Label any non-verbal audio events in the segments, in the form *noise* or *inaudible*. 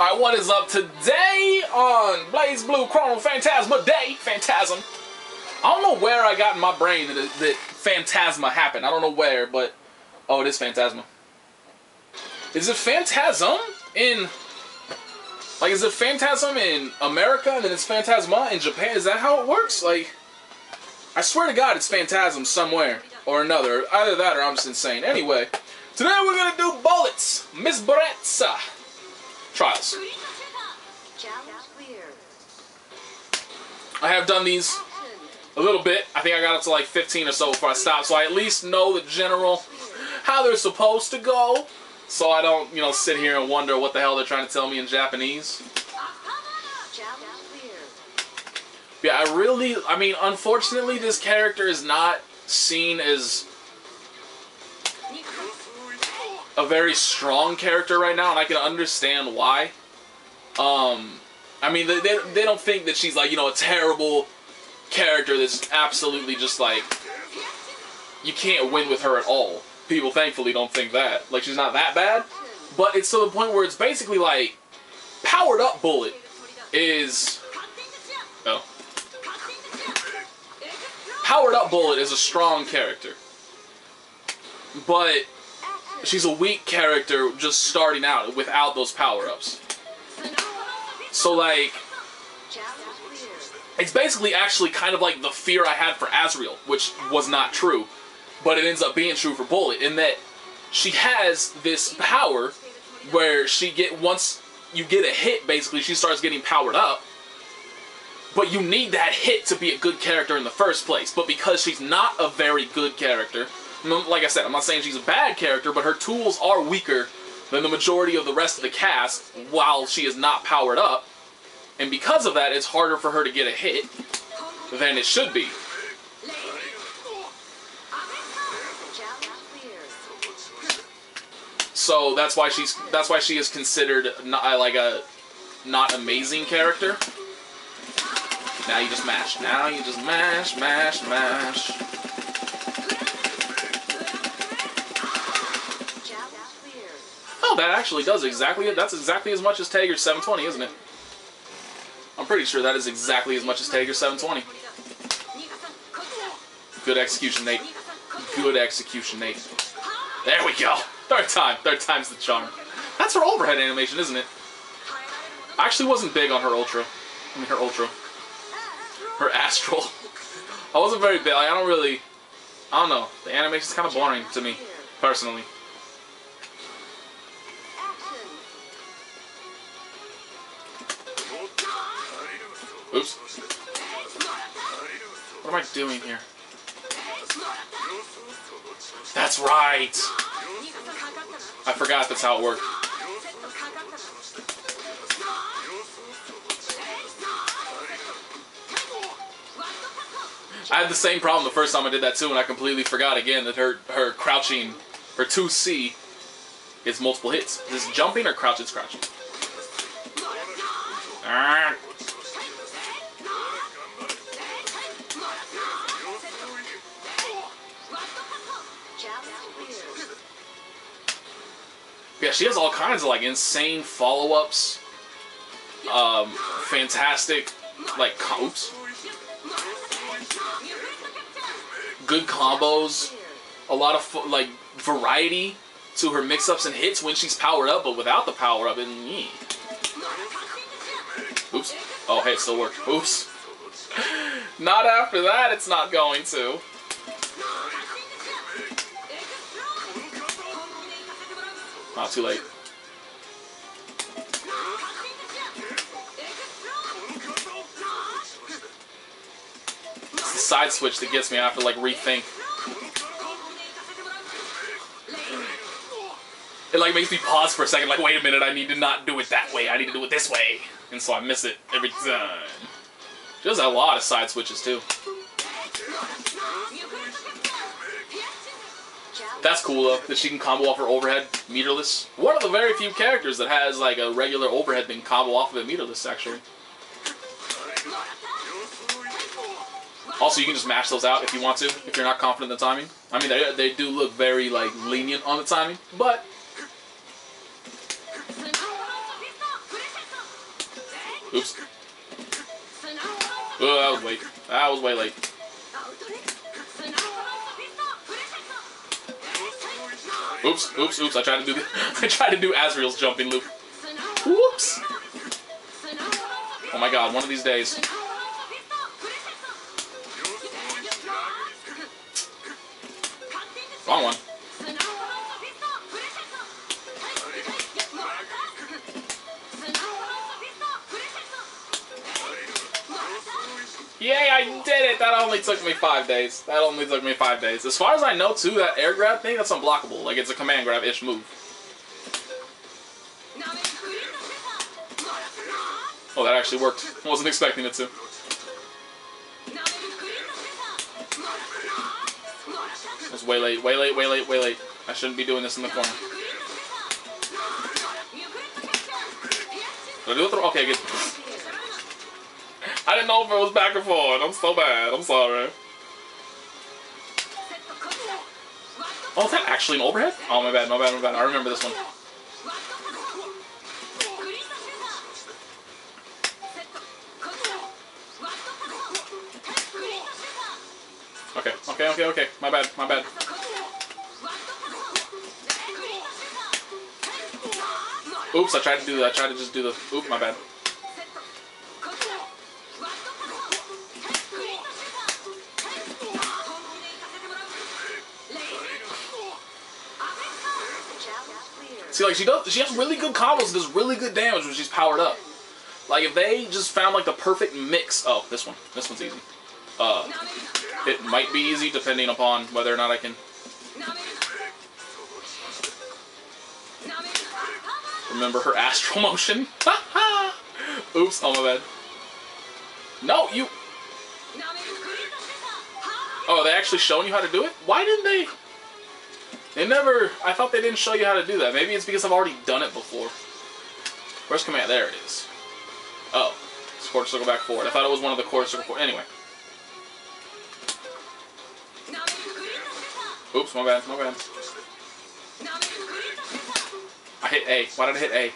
Alright, what is up today on BlazBlue Chrono Phantasma Day? Phantasm. I don't know where I got in my brain that, it, that Phantasma happened. I don't know where, but... Oh, it is Phantasma. Is it Phantasm in... Like, is it Phantasm in America and then it's Phantasma in Japan? Is that how it works? Like... I swear to God it's Phantasm somewhere or another. Either that or I'm just insane. Anyway, today we're gonna do bullets. Miss Beretta. Trials. I have done these a little bit. I think I got up to like 15 or so before I stopped, so I at least know the general how they're supposed to go, so I don't, you know, sit here and wonder what the hell they're trying to tell me in Japanese. Yeah, I really, I mean, unfortunately, this character is not seen as a very strong character right now, and I can understand why. Um, I mean, they, they, they don't think that she's like, you know, a terrible character that's absolutely just like, you can't win with her at all. People thankfully don't think that. Like, she's not that bad, but it's to the point where it's basically like, powered up Bullet is, oh. Powered up Bullet is a strong character. But she's a weak character just starting out without those power-ups. So like it's basically actually kind of like the fear I had for Azrael, which was not true, but it ends up being true for Bullet in that she has this power where she get once you get a hit basically she starts getting powered up but you need that hit to be a good character in the first place. But because she's not a very good character, like I said, I'm not saying she's a bad character, but her tools are weaker than the majority of the rest of the cast while she is not powered up. And because of that, it's harder for her to get a hit than it should be. So that's why she's that's why she is considered not uh, like a not amazing character. Now you just mash. Now you just mash, mash, mash. That actually does exactly it. That's exactly as much as Tager's 720, isn't it? I'm pretty sure that is exactly as much as Tager's 720. Good execution, Nate. Good execution, Nate. There we go. Third time. Third time's the charm. That's her overhead animation, isn't it? I actually wasn't big on her ultra. I mean, her ultra Her Astral. I wasn't very big. Like, I don't really. I don't know. The animation's kind of boring to me, personally. What am I doing here? That's right! I forgot that's how it worked. I had the same problem the first time I did that too, and I completely forgot again that her her crouching, her 2C, is multiple hits. Is this jumping or crouch? It's crouching. Ah. Yeah, she has all kinds of like insane follow-ups. Um, fantastic, like, oops good combos, a lot of like variety to her mix-ups and hits when she's powered up, but without the power up, and yeah. oops. Oh, hey, it still worked. Oops. *laughs* not after that, it's not going to. Not too late. It's the side switch that gets me. I have to like rethink. It like makes me pause for a second, like, wait a minute, I need to not do it that way, I need to do it this way. And so I miss it every time. She does a lot of side switches too. That's cool though, that she can combo off her overhead meterless. One of the very few characters that has like a regular overhead thing combo off of it meterless actually. Also, you can just mash those out if you want to, if you're not confident in the timing. I mean, they, they do look very, like, lenient on the timing, but... Oops. Oh, that was late. That was way late. Oops, oops, oops. I tried to do *laughs* I tried to do Azrael's jumping loop. Whoops. Oh my god, one of these days. Took me five days. That only took me five days. As far as I know, too, that air grab thing, that's unblockable. Like, it's a command grab-ish move. Oh, that actually worked. I Wasn't expecting it to. It's way late, way late, way late, way late. I shouldn't be doing this in the corner. Did I do it? Okay, good. I didn't know if it was back or forward. I'm so bad. I'm sorry. Oh, is that actually an overhead? Oh, my bad, my bad, my bad. I remember this one. Okay, okay, okay, okay. My bad, my bad. Oops, I tried to do that. I tried to just do the. Oop, my bad. See, like she does, she has really good combos and does really good damage when she's powered up. Like if they just found like the perfect mix. Oh, this one, this one's easy. Uh, it might be easy depending upon whether or not I can. Remember her *laughs* astral motion? *laughs* Oops, oh my bad. No, you. Oh, they actually showing you how to do it? Why didn't they? They never. I thought they didn't show you how to do that. Maybe it's because I've already done it before. Where's command? There it is. Oh, it's quarter circle back forward. I thought it was one of the quarter circle forward. Anyway. Oops, my bad, my bad. I hit A. Why did I hit A?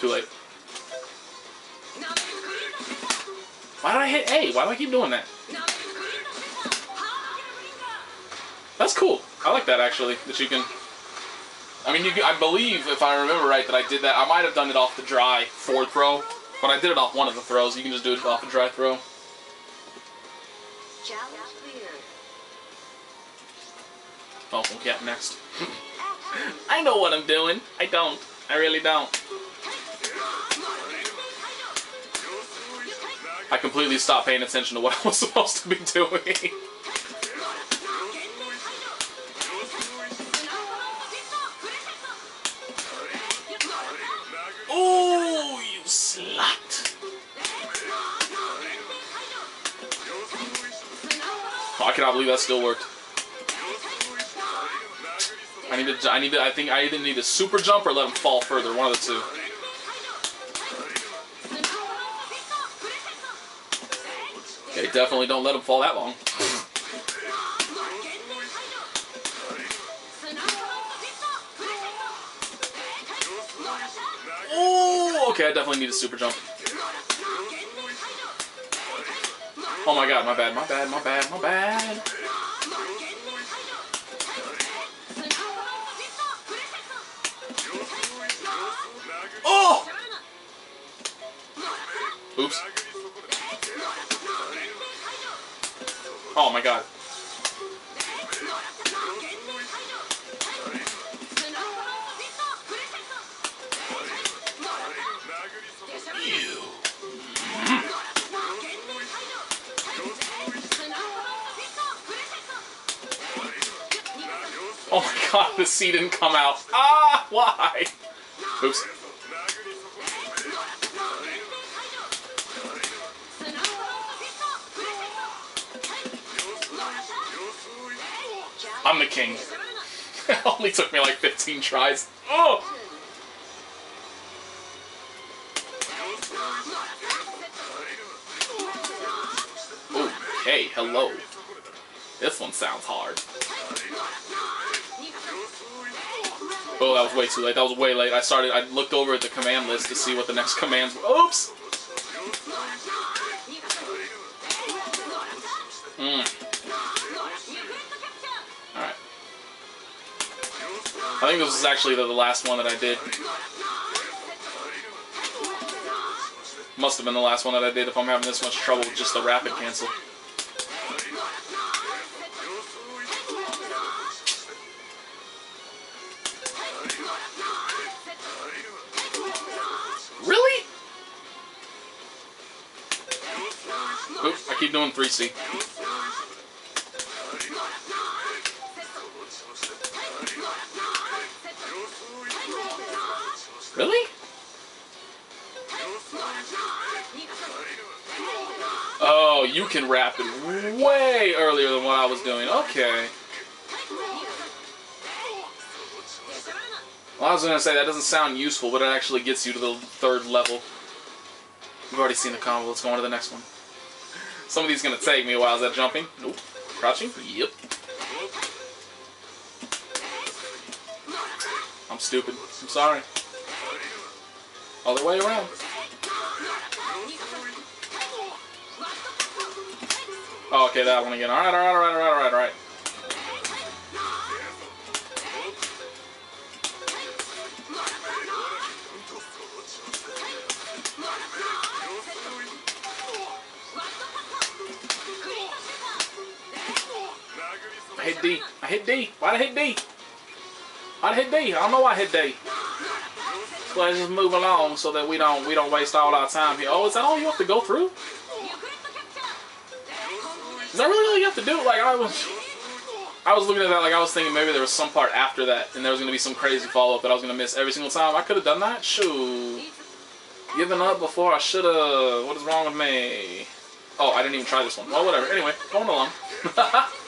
Too late. Why did I hit A? Why do I keep doing that? That's cool. I like that actually. That you can. I mean, you. Can, I believe, if I remember right, that I did that. I might have done it off the dry forward throw, but I did it off one of the throws. You can just do it off the dry throw. Oh, okay. Next. *laughs* I know what I'm doing. I don't. I really don't. I completely stopped paying attention to what *laughs* I was supposed to be doing. *laughs* I cannot believe that still worked. I need to. I need to. I think I either need to super jump or let him fall further. One of the two. Okay, definitely don't let him fall that long. Ooh, okay, I definitely need a super jump. Oh my god, my bad, my bad, my bad, my bad. Oh! Oops. Oh my god. God, the C didn't come out. Ah, why? Oops. I'm the king. It *laughs* only took me like 15 tries. Oh! Okay, hello. This one sounds hard. Oh, that was way too late. That was way late. I started. I looked over at the command list to see what the next commands were. Oops. Mm. Alright. I think this is actually the, the last one that I did. Must have been the last one that I did if I'm having this much trouble with just the rapid cancel. I keep doing 3C. Really? Oh, you can wrap it way earlier than what I was doing. Okay. Well, I was gonna say that doesn't sound useful, but it actually gets you to the third level. We've already seen the combo. Let's go on to the next one. Some of these gonna take me a while. Is that jumping? Nope. Crouching? Yep. I'm stupid. I'm sorry. All the way around. Oh, okay, that one again. Alright, alright, alright, alright, alright, alright. I hit D. I hit D. Why'd I hit D? Why'd I hit D? I don't know why I hit D. So let's just move along so that we don't we don't waste all our time here. Oh, is that all you have to go through? Is that really all you have to do? Like I was I was looking at that like I was thinking maybe there was some part after that and there was gonna be some crazy follow up that I was gonna miss every single time. I could have done that? Shoot. Giving up before I should have. What is wrong with me? Oh, I didn't even try this one. Well, whatever. Anyway, going along. *laughs*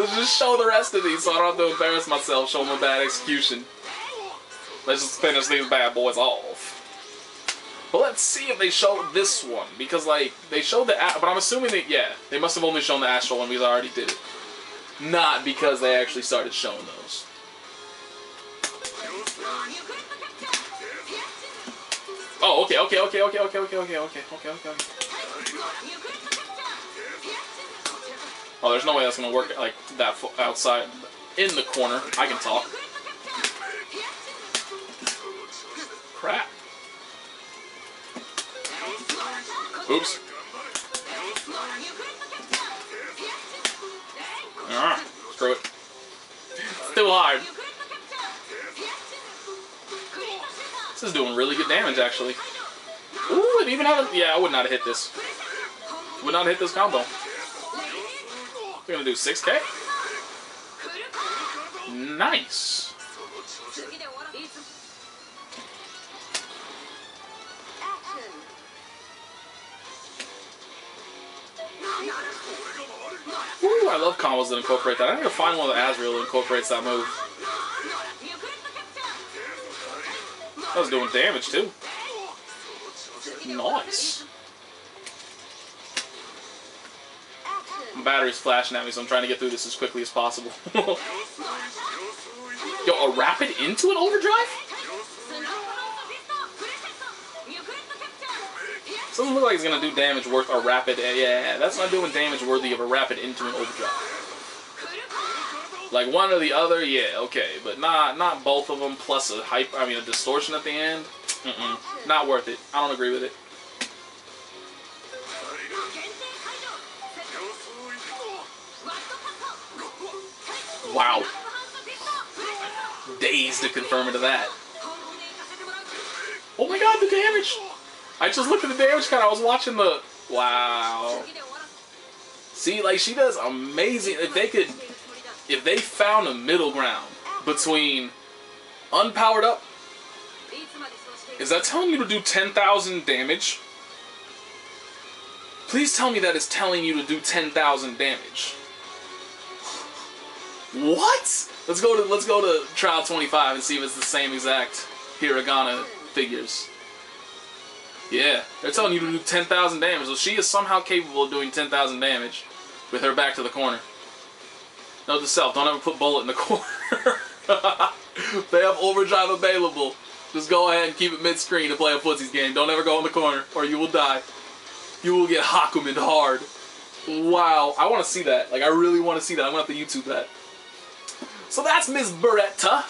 Let's just show the rest of these so I don't have to embarrass myself, show them a bad execution. Let's just finish these bad boys off. But let's see if they show this one. Because, like, they showed the... But I'm assuming that, yeah, they must have only shown the Astral one because I already did it. Not because they actually started showing those. Oh, okay, okay, okay, okay, okay, okay, okay, okay, okay, okay, okay. Oh, there's no way that's gonna work like that outside in the corner. I can talk. Crap. Oops. Ah, screw it. Too hard. This is doing really good damage, actually. Ooh, it even had a... Yeah, I would not have hit this. Would not have hit this combo. We're gonna do 6k? Nice. Ooh, I love combos that incorporate that. I need to find one the Azrael that incorporates that move. That was doing damage too. Nice. My battery's flashing at me, so I'm trying to get through this as quickly as possible. *laughs* Yo, a rapid into an overdrive? Doesn't look like it's gonna do damage worth a rapid. Yeah, that's not doing damage worthy of a rapid into an overdrive. Like one or the other, yeah, okay, but not not both of them plus a hype. I mean, a distortion at the end. Mm -mm, not worth it. I don't agree with it. Wow. Days to confirm it to that. Oh my god, the damage! I just looked at the damage count. I was watching the. Wow. See, like she does amazing. If they could, if they found a middle ground between unpowered up, is that telling you to do 10,000 damage? Please tell me that is telling you to do 10,000 damage. What? Let's go to let's go to trial 25 and see if it's the same exact Hiragana figures. Yeah, they're telling you to do 10,000 damage. So she is somehow capable of doing 10,000 damage with her back to the corner. Note to self, don't ever put bullet in the *laughs* corner. they have overdrive available. Just go ahead and keep it mid-screen and play a footsies game. Don't ever go in the corner or you will die. You will get Hakumen hard. Wow, I want to see that. Like, I really want to see that. I'm going to have to YouTube that. So that's Miss Beretta.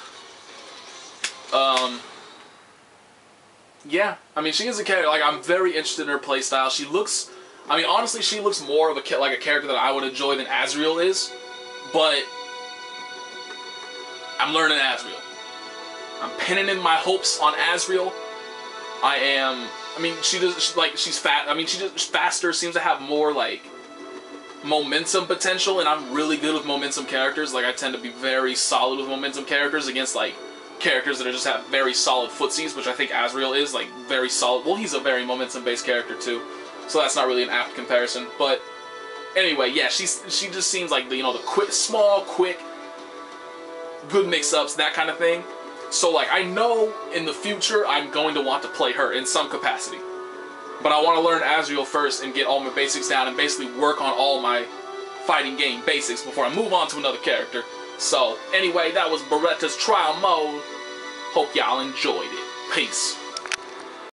Um, yeah, I mean, she is a character. Like, I'm very interested in her playstyle. She looks, I mean, honestly, she looks more of a like a character that I would enjoy than Azrael is. But I'm learning Azrael. I'm pinning in my hopes on Azrael. I am. I mean, she does like she's fat. I mean, she just faster. Seems to have more like momentum potential, and I'm really good with momentum characters. Like I tend to be very solid with momentum characters against like characters that are just have very solid footsies, which I think Azrael is like very solid. Well, he's a very momentum based character too, so that's not really an apt comparison. But anyway, yeah, she's she just seems like the you know the quick, small, quick, good mix-ups, that kind of thing. So like I know in the future I'm going to want to play her in some capacity. But I want to learn Azrael first and get all my basics down and basically work on all my fighting game basics before I move on to another character. So, anyway, that was Beretta's trial mode. Hope y'all enjoyed it. Peace.